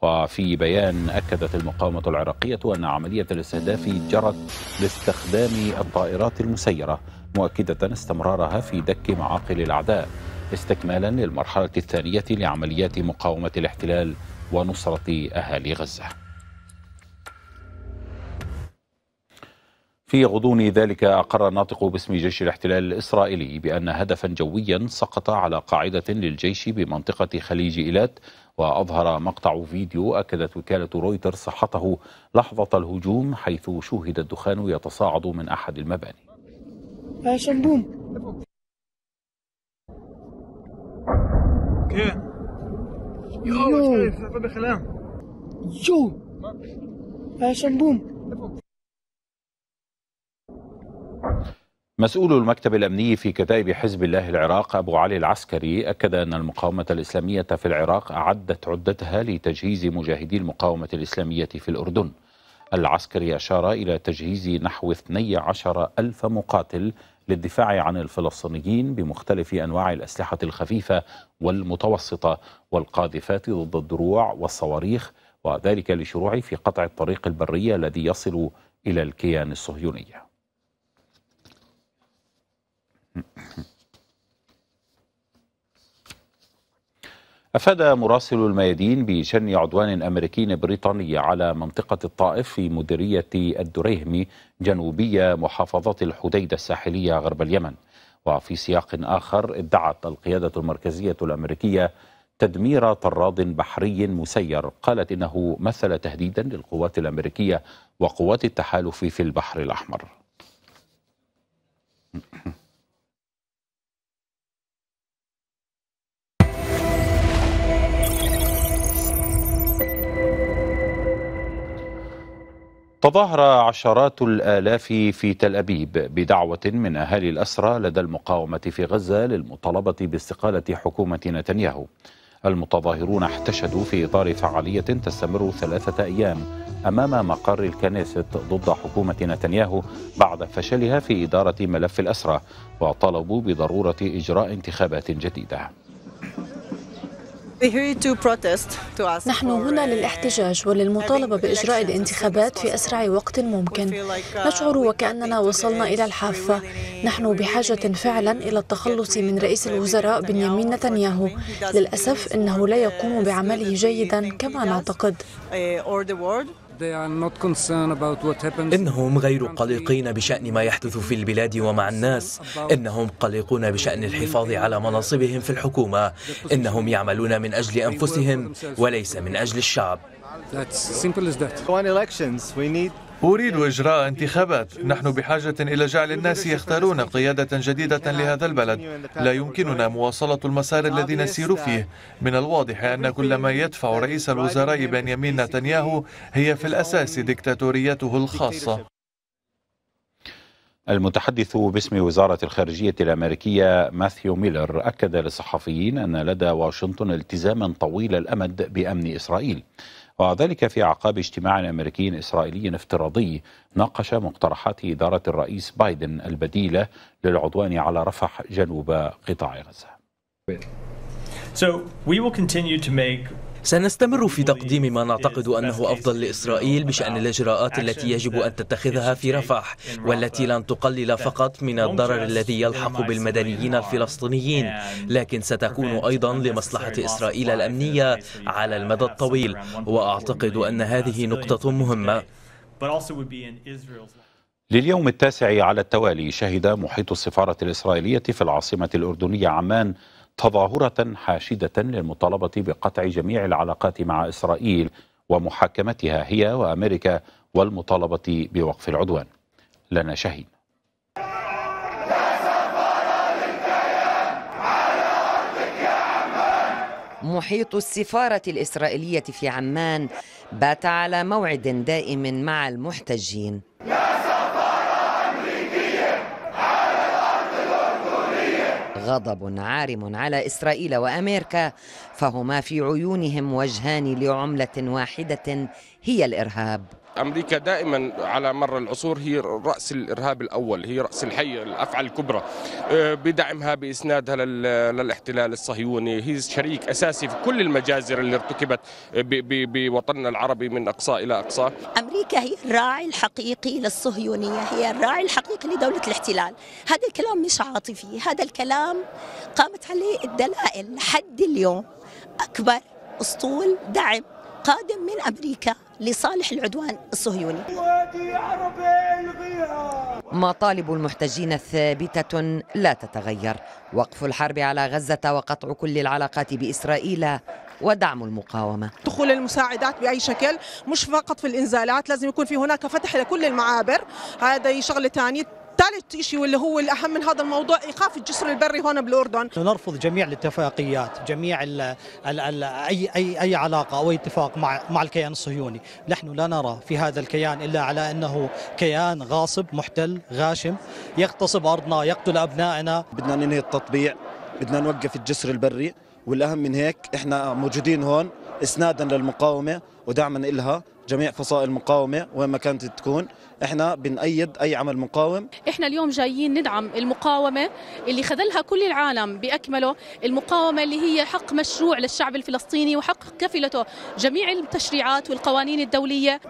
وفي بيان أكدت المقاومة العراقية أن عملية الاستهداف جرت باستخدام الطائرات المسيرة مؤكدة استمرارها في دك معاقل الأعداء استكمالا للمرحلة الثانية لعمليات مقاومة الاحتلال ونصرة أهالي غزة. في غضون ذلك أقر الناطق باسم جيش الاحتلال الإسرائيلي بأن هدفا جويا سقط على قاعدة للجيش بمنطقة خليج إيلات وأظهر مقطع فيديو أكدت وكالة رويترز صحته لحظة الهجوم حيث شوهد الدخان يتصاعد من أحد المباني. كيف؟ يو. يو مسؤول المكتب الأمني في كتائب حزب الله العراق أبو علي العسكري أكد أن المقاومة الإسلامية في العراق أعدت عدتها لتجهيز مجاهدي المقاومة الإسلامية في الأردن. العسكري أشار إلى تجهيز نحو 12 ألف مقاتل للدفاع عن الفلسطينيين بمختلف أنواع الأسلحة الخفيفة والمتوسطة والقاذفات ضد الدروع والصواريخ وذلك لشروع في قطع الطريق البري الذي يصل إلى الكيان الصهيوني أفاد مراسل الميادين بشن عدوان أمريكي بريطاني على منطقة الطائف في مديرية الدريهمي جنوبية محافظة الحديدة الساحلية غرب اليمن. وفي سياق آخر ادعت القيادة المركزية الأمريكية تدمير طراد بحري مسير. قالت إنه مثل تهديدا للقوات الأمريكية وقوات التحالف في البحر الأحمر. تظاهر عشرات الآلاف في تل أبيب بدعوة من أهالي الأسرى لدى المقاومة في غزة للمطالبة باستقالة حكومة نتنياهو. المتظاهرون احتشدوا في إطار فعالية تستمر ثلاثة أيام أمام مقر الكنيست ضد حكومة نتنياهو بعد فشلها في إدارة ملف الأسرى وطالبوا بضرورة إجراء انتخابات جديدة. نحن هنا للاحتجاج وللمطالبة بإجراء الانتخابات في أسرع وقت ممكن. نشعر وكأننا وصلنا إلى الحافة. نحن بحاجة فعلا إلى التخلص من رئيس الوزراء بنيامين نتنياهو. للأسف إنه لا يقوم بعمله جيدا كما نعتقد. إنهم غير قلقين بشأن ما يحدث في البلاد ومع الناس. إنهم قلقون بشأن الحفاظ على مناصبهم في الحكومة. إنهم يعملون من أجل أنفسهم وليس من أجل الشعب. أريد إجراء انتخابات. نحن بحاجة إلى جعل الناس يختارون قيادة جديدة لهذا البلد. لا يمكننا مواصلة المسار الذي نسير فيه. من الواضح أن كل ما يدفع رئيس الوزراء بنيامين نتنياهو هي في الأساس ديكتاتوريته الخاصة. المتحدث باسم وزارة الخارجية الأمريكية ماثيو ميلر أكد للصحفيين أن لدى واشنطن التزاما طويل الأمد بأمن إسرائيل. وذلك في أعقاب اجتماع أمريكي إسرائيلي افتراضي ناقش مقترحات إدارة الرئيس بايدن البديلة للعدوان على رفح جنوب قطاع غزة. So we will continue to make سنستمر في تقديم ما نعتقد أنه أفضل لإسرائيل بشأن الإجراءات التي يجب أن تتخذها في رفح والتي لن تقلل فقط من الضرر الذي يلحق بالمدنيين الفلسطينيين. لكن ستكون أيضا لمصلحة إسرائيل الأمنية على المدى الطويل. وأعتقد أن هذه نقطة مهمة. لليوم التاسع على التوالي شهد محيط السفارة الإسرائيلية في العاصمة الأردنية عمان تظاهرة حاشدة للمطالبة بقطع جميع العلاقات مع إسرائيل ومحاكمتها هي وأمريكا والمطالبة بوقف العدوان. لنا شهيد محيط السفارة الإسرائيلية في عمان بات على موعد دائم مع المحتجين. غضب عارم على إسرائيل وأمريكا فهما في عيونهم وجهان لعملة واحدة هي الإرهاب. أمريكا دائما على مر العصور هي رأس الإرهاب الأول هي رأس الحي الأفعى الكبرى. بدعمها بإسنادها للاحتلال الصهيوني. هي شريك أساسي في كل المجازر اللي ارتكبت بوطننا العربي من أقصى إلى أقصى. أمريكا هي الراعي الحقيقي للصهيونية هي الراعي الحقيقي لدولة الاحتلال. هذا الكلام مش عاطفي هذا الكلام قامت عليه الدلائل لحد اليوم. أكبر أسطول دعم قادم من أمريكا لصالح العدوان الصهيوني. مطالب المحتجين ثابتة لا تتغير. وقف الحرب على غزة وقطع كل العلاقات بإسرائيل ودعم المقاومة. دخول المساعدات بأي شكل مش فقط في الإنزالات لازم يكون في هناك فتح لكل المعابر. هذا شغلة ثانية ثالث شيء واللي هو الأهم من هذا الموضوع إيقاف الجسر البري هون بالأردن. نرفض جميع الاتفاقيات جميع ال ال ال أي, أي, أي علاقة أو اتفاق مع, مع الكيان الصهيوني. نحن لا نرى في هذا الكيان إلا على أنه كيان غاصب محتل غاشم يغتصب أرضنا يقتل أبنائنا. بدنا ننهي التطبيع بدنا نوقف الجسر البري والأهم من هيك إحنا موجودين هون إسنادا للمقاومة ودعما إلها جميع فصائل المقاومة وين ما كانت تكون. إحنا بنأيد أي عمل مقاوم. إحنا اليوم جايين ندعم المقاومة اللي خذلها كل العالم بأكمله المقاومة اللي هي حق مشروع للشعب الفلسطيني وحق كفلته جميع التشريعات والقوانين الدولية.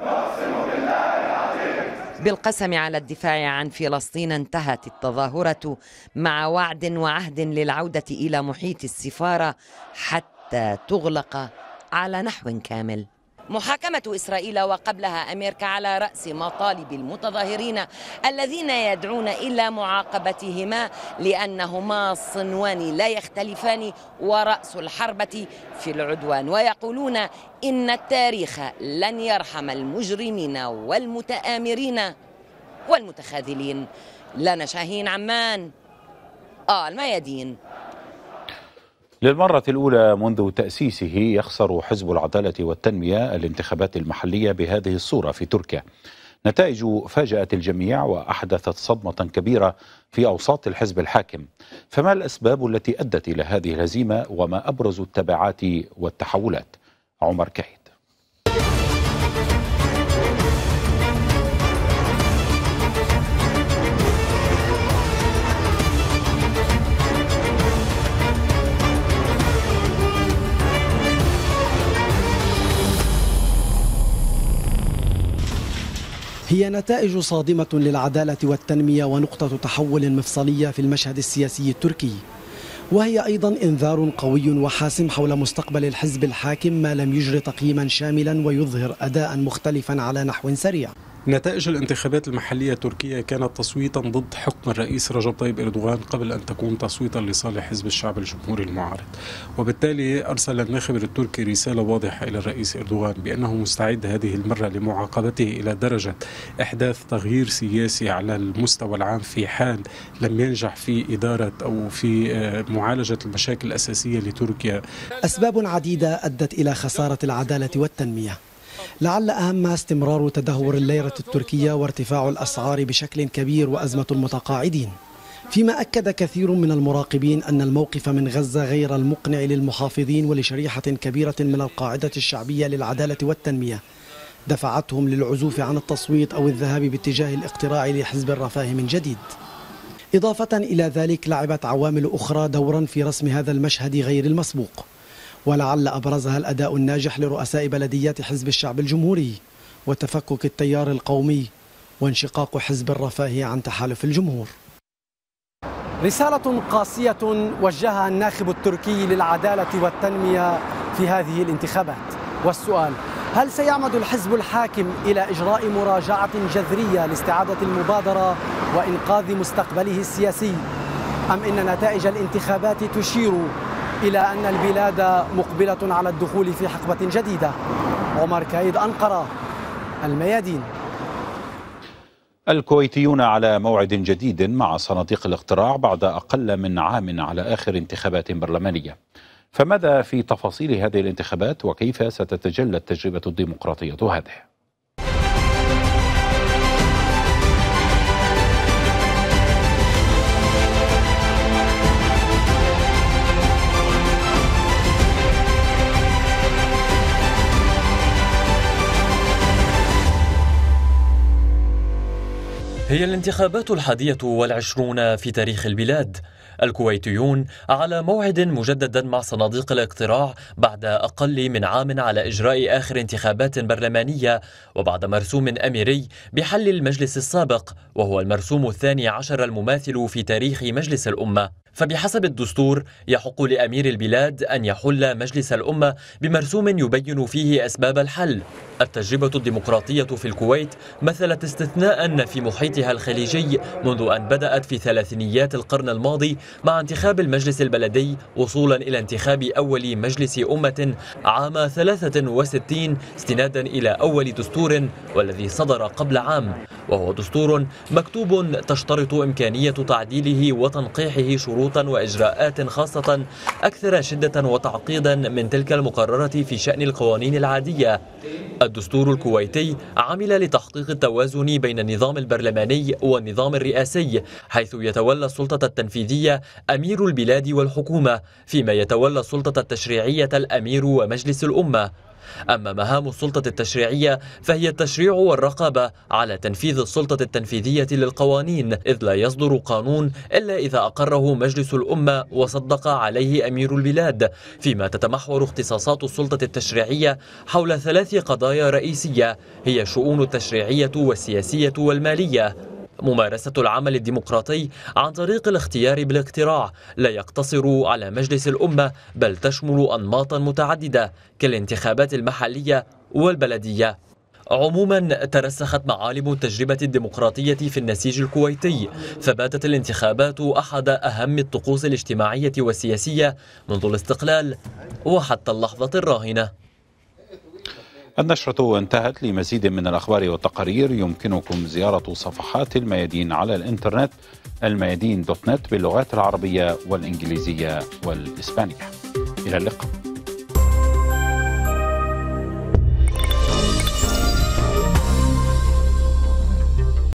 بالقسم على الدفاع عن فلسطين انتهت التظاهرة مع وعد وعهد للعودة إلى محيط السفارة حتى تغلق على نحو كامل. محاكمة إسرائيل وقبلها أمريكا على رأس مطالب المتظاهرين الذين يدعون إلى معاقبتهما لأنهما صنوان لا يختلفان ورأس الحربة في العدوان. ويقولون إن التاريخ لن يرحم المجرمين والمتآمرين والمتخاذلين. لنا شاهين عمان آه الميادين للمرة الأولى منذ تأسيسه يخسر حزب العدالة والتنمية الانتخابات المحلية بهذه الصورة في تركيا. نتائج فاجأت الجميع وأحدثت صدمة كبيرة في أوساط الحزب الحاكم. فما الأسباب التي أدت إلى هذه الهزيمة وما أبرز التبعات والتحولات؟ عمر كعيد هي نتائج صادمة للعدالة والتنمية ونقطة تحول مفصلية في المشهد السياسي التركي. وهي أيضا إنذار قوي وحاسم حول مستقبل الحزب الحاكم ما لم يجر تقييما شاملا ويظهر أداء مختلفا على نحو سريع. نتائج الانتخابات المحلية التركية كانت تصويتا ضد حكم الرئيس رجب طيب إردوغان قبل أن تكون تصويتا لصالح حزب الشعب الجمهوري المعارض. وبالتالي أرسل الناخب التركي رسالة واضحة إلى الرئيس إردوغان بأنه مستعد هذه المرة لمعاقبته إلى درجة إحداث تغيير سياسي على المستوى العام في حال لم ينجح في إدارة أو في معالجة المشاكل الأساسية لتركيا. أسباب عديدة أدت إلى خسارة العدالة والتنمية. لعل أهمها استمرار تدهور الليرة التركية وارتفاع الأسعار بشكل كبير وأزمة المتقاعدين. فيما أكد كثير من المراقبين أن الموقف من غزة غير المقنع للمحافظين ولشريحة كبيرة من القاعدة الشعبية للعدالة والتنمية. دفعتهم للعزوف عن التصويت أو الذهاب باتجاه الاقتراع لحزب الرفاه من جديد إضافة إلى ذلك لعبت عوامل أخرى دورا في رسم هذا المشهد غير المسبوق. ولعل أبرزها الأداء الناجح لرؤساء بلديات حزب الشعب الجمهوري وتفكك التيار القومي وانشقاق حزب الرفاه عن تحالف الجمهور. رسالة قاسية وجهها الناخب التركي للعدالة والتنمية في هذه الانتخابات. والسؤال هل سيعمد الحزب الحاكم إلى إجراء مراجعة جذرية لاستعادة المبادرة وإنقاذ مستقبله السياسي؟ أم إن نتائج الانتخابات تشير إلى أن البلاد مقبلة على الدخول في حقبة جديدة. عمر كايد أنقرة الميادين. الكويتيون على موعد جديد مع صناديق الاقتراع بعد أقل من عام على آخر انتخابات برلمانية. فماذا في تفاصيل هذه الانتخابات وكيف ستتجلى التجربة الديمقراطية هذه؟ هي الانتخابات الحادية والعشرون في تاريخ البلاد. الكويتيون على موعد مجددا مع صناديق الاقتراع بعد أقل من عام على إجراء آخر انتخابات برلمانية وبعد مرسوم أميري بحل المجلس السابق وهو المرسوم الثاني عشر المماثل في تاريخ مجلس الأمة. فبحسب الدستور يحق لأمير البلاد أن يحل مجلس الأمة بمرسوم يبين فيه أسباب الحل. التجربة الديمقراطية في الكويت مثلت استثناء في محيطها الخليجي منذ أن بدأت في ثلاثينيات القرن الماضي مع انتخاب المجلس البلدي وصولا إلى انتخاب أول مجلس أمة عام 63 استنادا إلى أول دستور والذي صدر قبل عام. وهو دستور مكتوب تشترط إمكانية تعديله وتنقيحه شروطا وإجراءات خاصة أكثر شدة وتعقيدا من تلك المقررة في شأن القوانين العادية. الدستور الكويتي عمل لتحقيق التوازن بين النظام البرلماني والنظام الرئاسي حيث يتولى السلطة التنفيذية أمير البلاد والحكومة فيما يتولى السلطة التشريعية الأمير ومجلس الأمة. أما مهام السلطة التشريعية فهي التشريع والرقابة على تنفيذ السلطة التنفيذية للقوانين إذ لا يصدر قانون إلا إذا أقره مجلس الأمة وصدق عليه أمير البلاد. فيما تتمحور اختصاصات السلطة التشريعية حول ثلاث قضايا رئيسية هي الشؤون التشريعية والسياسية والمالية. ممارسة العمل الديمقراطي عن طريق الاختيار بالاقتراع. لا يقتصر على مجلس الأمة بل تشمل أنماطا متعددة كالانتخابات المحلية والبلدية. عموما ترسخت معالم التجربة الديمقراطية في النسيج الكويتي. فباتت الانتخابات أحد أهم الطقوس الاجتماعية والسياسية منذ الاستقلال وحتى اللحظة الراهنة. النشرة انتهت لمزيد من الأخبار والتقارير. يمكنكم زيارة صفحات الميادين على الإنترنت الميادين دوت نت باللغات العربية والإنجليزية والإسبانية. إلى اللقاء.